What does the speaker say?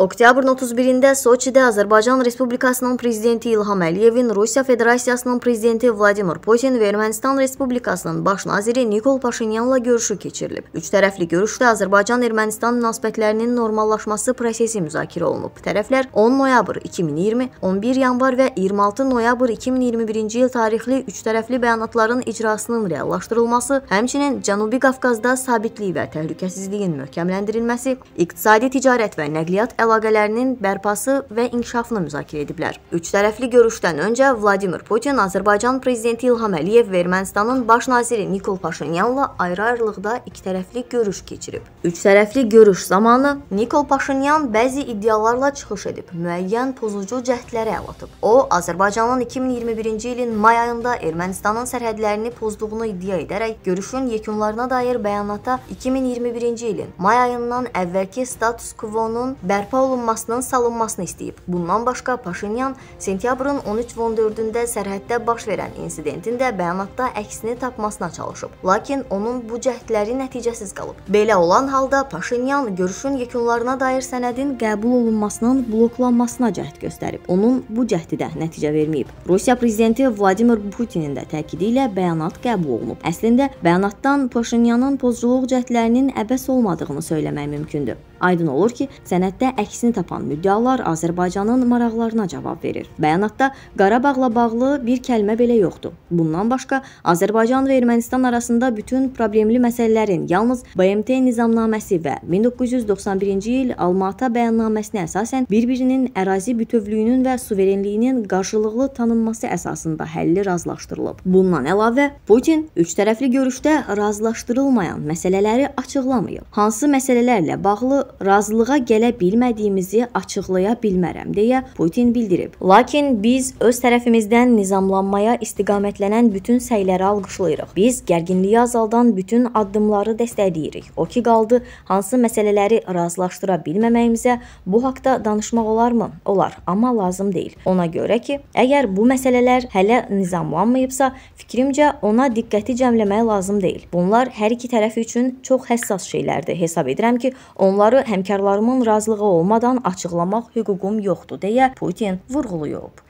Oktyabrın 31-də Soçidə Azərbaycan Respublikasının prezidenti İlham Əliyevin, Rusiya Federasiyasının prezidenti Vladimir Putin və Ermənistan Respublikasının baş naziri Nikol Paşinyanla görüşü keçirilib. Üç tərəfli görüşdə Azərbaycan-Ermənistan münasibətlərinin normallaşması prosesi müzakirə olunub. Tərəflər 10 noyabr 2020, 11 yanvar və 26 noyabr 2021-ci il tarixli üç tərəfli bəyanatların icrasının reallaşdırılması, həmçinin Cənubi Qafqazda sabitlik və təhlükəsizliyin möhkəmləndirilməsi, iqtisadi ticarət və nəqliyyat əlaqələri əlaqələrinin bərpası və inkişafını müzakirə ediblər. Üç tərəfli görüşdən öncə Vladimir Putin Azərbaycan prezidenti İlham Əliyev və Ermənistanın baş naziri Nikol Paşinyanla ayrı-ayrılıqda ikitərəfli görüş keçirib. Üç tərəfli görüş zamanı Nikol Paşinyan bəzi iddialarla çıxış edib, müəyyən pozucu cəhdlərə əl atıb. O, Azərbaycanın 2021-ci ilin may ayında Ermənistanın sərhədlərini pozduğunu iddia edərək görüşün yekunlarına dair bəyanata 2021-ci ilin may ayından əvvəlki status quo-nun bərpa olunmasının salınmasını istəyib. Bundan başqa Paşinyan sentyabrın 13 və 14-də sərhəddə baş verən insidentində bəyanatda əksini tapmasına çalışıb. Lakin onun bu cəhdləri nəticəsiz qalıb. Belə olan halda Paşinyan görüşün yekunlarına dair sənədin qəbul olunmasının bloklanmasına cəhd göstərib. Onun bu cəhdi də nəticə verməyib. Rusiya prezidenti Vladimir Putinin də təkidi ilə bəyanat qəbul olunub. Əslində bəyanatdan Paşinyanın pozculuq cəhdlərinin əbəs olmadığını söyləmək mümkündür. Aydın olur ki, sənəddə əksini tapan müddəalar Azərbaycanın maraqlarına cavab verir. Bəyanatda Qarabağla bağlı bir kəlmə belə yoxdur. Bundan başqa Azərbaycan və Ermənistan arasında bütün problemli məsələlərin yalnız BMT nizamnaməsi və 1991-ci il Alma-Ata bəyannaməsinə əsasən bir-birinin ərazi bütövlüyünün və suverenliyinin qarşılıqlı tanınması əsasında həlli razılaşdırılıb. Bundan əlavə Putin üç tərəfli görüşdə razılaşdırılmayan məsələləri açıqlamayıb. Hansı məsələlərlə bağlı razılığa gələ bilmədiyimizi açıqlaya bilmərəm deyə Putin bildirib. Lakin biz öz tərəfimizdən nizamlanmaya istiqamətlənən bütün səyləri alqışlayırıq. Biz gərginliyi azaldan bütün addımları dəstəkləyirik. O ki qaldı hansı məsələləri razılaşdıra bilməməyimizə bu haqqda danışmaq olarmı? Olar, amma lazım deyil. Ona görə ki, əgər bu məsələlər hələ nizamlanmayıbsa, fikrimcə ona diqqəti cəmləmək lazım deyil. Bunlar hər iki tərəf üçün çox həssas şeylərdir. Hesab edirəm ki, onları həmkarlarımın razılığı olmadan açıqlamaq hüququm yoxdur deyə Putin vurğulayıb.